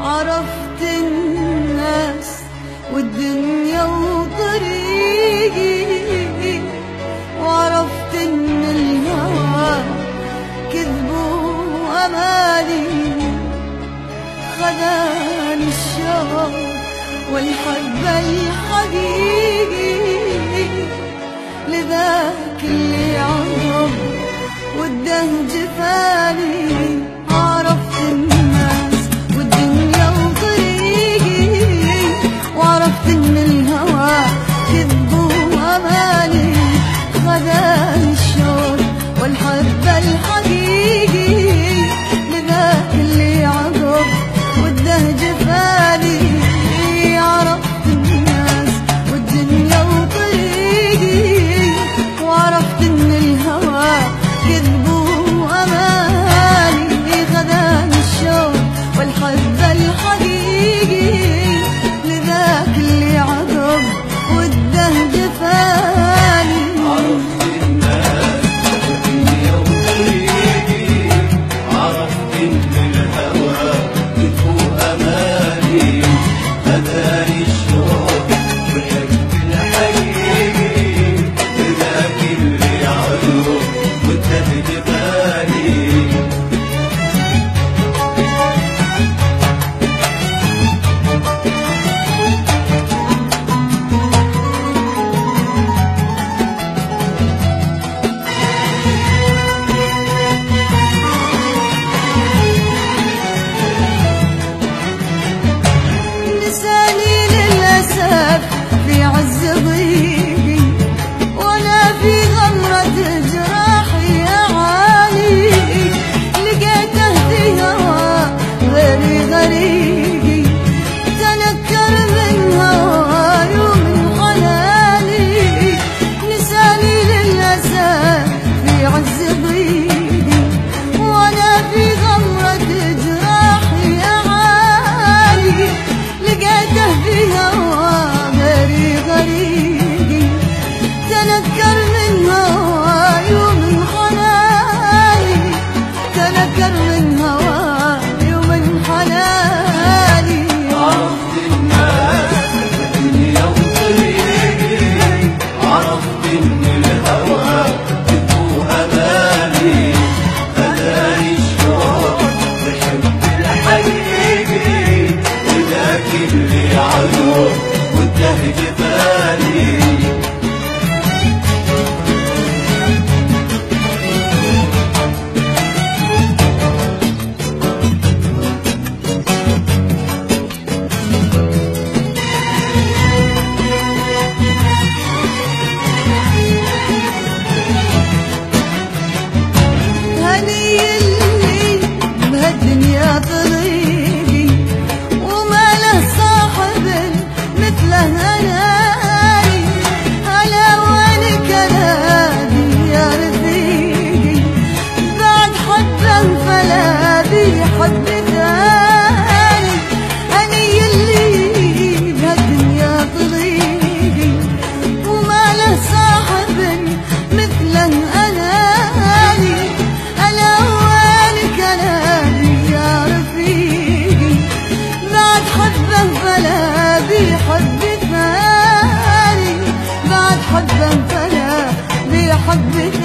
عرفت الناس والدنيا وطريقي وعرفت إن الهوى كذب وأمالي. خداني الشهر والحب الحقيقي. لذاك اللي عرب وده جفالي والحب الحقيقي. Lord. النور والدهج بقى hug me